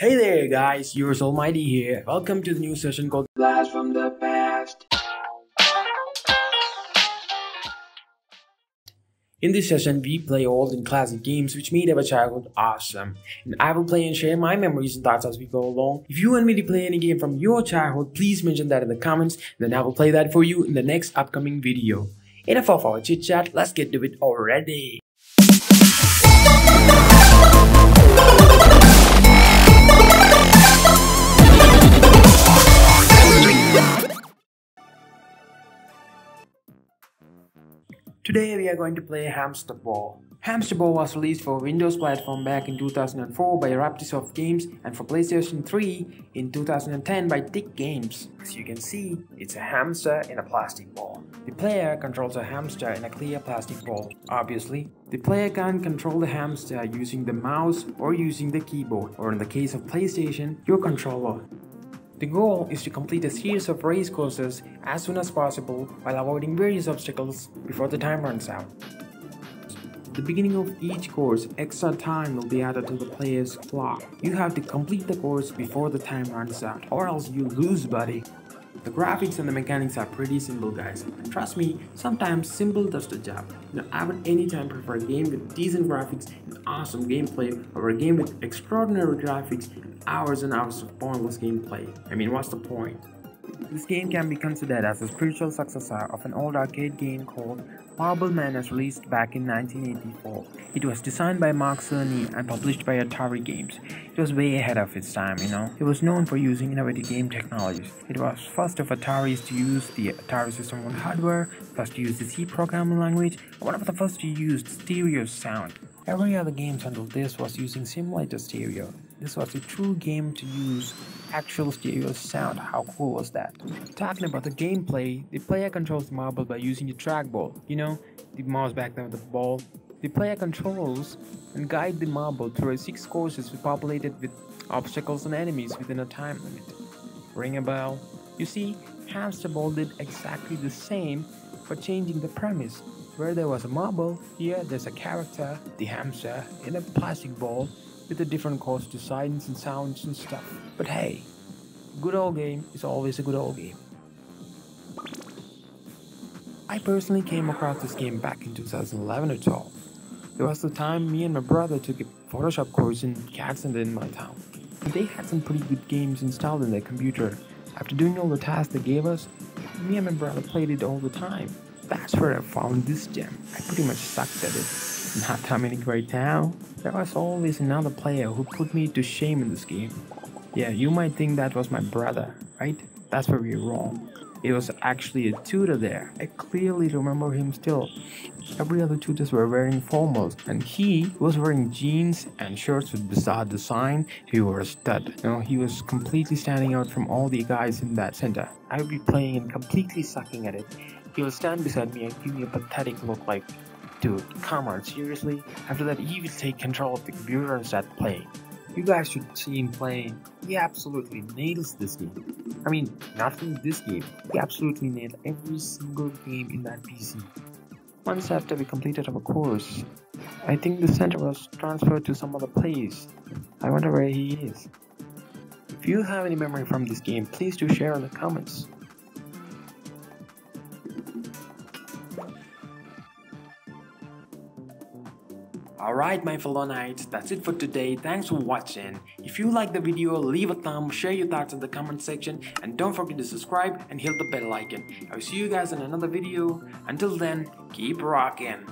Hey there guys, yours almighty here. Welcome to the new session called Blast from the Past. In this session, we play old and classic games which made our childhood awesome. And I will play and share my memories and thoughts as we go along. If you want me to play any game from your childhood, please mention that in the comments, then I will play that for you in the next upcoming video. Enough of our chit chat, let's get to it already. Today we are going to play Hamster Ball. Hamster Ball was released for Windows platform back in 2004 by Raptisoft Games and for PlayStation 3 in 2010 by Tick Games. As you can see, it's a hamster in a plastic ball. The player controls a hamster in a clear plastic ball. Obviously, the player can control the hamster using the mouse or using the keyboard, or in the case of PlayStation, your controller. The goal is to complete a series of race courses as soon as possible while avoiding various obstacles before the time runs out. At the beginning of each course, extra time will be added to the player's clock. You have to complete the course before the time runs out, or else you lose buddy. The graphics and the mechanics are pretty simple guys, and trust me, sometimes simple does the job. You know, I would anytime prefer a game with decent graphics and awesome gameplay over a game with extraordinary graphics hours and hours of pointless gameplay. I mean, what's the point? This game can be considered as a spiritual successor of an old arcade game called Marble Madness released back in 1984. It was designed by Mark Cerny and published by Atari Games. It was way ahead of its time, you know. It was known for using innovative game technologies. It was first of Ataris to use the Atari System 1 hardware, first to use the C programming language, and one of the first to use stereo sound. Every other game until this was using simulator stereo. This was a true game to use actual stereo sound. How cool was that? Talking about the gameplay, the player controls the marble by using the trackball. You know, the mouse back then with the ball. The player controls and guide the marble through six courses populated with obstacles and enemies within a time limit. Ring a bell? You see, Hamster Ball did exactly the same for changing the premise. Where there was a marble, here there's a character, the hamster, in a plastic ball with a different course to signs and sounds and stuff. But hey, good old game is always a good old game. I personally came across this game back in 2011 or 12. It was the time me and my brother took a Photoshop course in Jackson in my town. They had some pretty good games installed in their computer. After doing all the tasks they gave us, me and my brother played it all the time. That's where I found this gem. I pretty much sucked at it. Not dominating right now. There was always another player who put me to shame in this game. Yeah, you might think that was my brother, right? That's where we're wrong. It was actually a tutor there. I clearly remember him still. Every other tutors were wearing formals, and he was wearing jeans and shirts with bizarre design. He was a stud. You know, he was completely standing out from all the guys in that center. I would be playing and completely sucking at it. He will stand beside me and give me a pathetic look like, dude, come on, seriously? After that, he will take control of the computer and start playing. You guys should see him playing. He absolutely nails this game. I mean, not from this game. He absolutely nailed every single game in that PC. Once after we completed our course, I think the center was transferred to some other place. I wonder where he is. If you have any memory from this game, please do share in the comments. Alright my fellow knights, that's it for today. Thanks for watching. If you like the video, leave a thumb, share your thoughts in the comment section, and don't forget to subscribe and hit the bell icon. I will see you guys in another video. Until then, keep rocking.